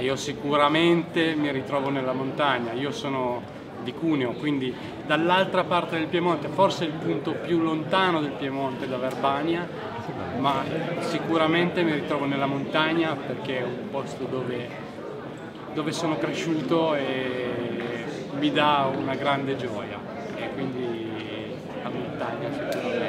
io sicuramente mi ritrovo nella montagna, io sono di Cuneo, quindi dall'altra parte del Piemonte, forse il punto più lontano del Piemonte da Verbania, ma sicuramente mi ritrovo nella montagna perché è un posto dove, dove sono cresciuto e mi dà una grande gioia e quindi la montagna sicuramente.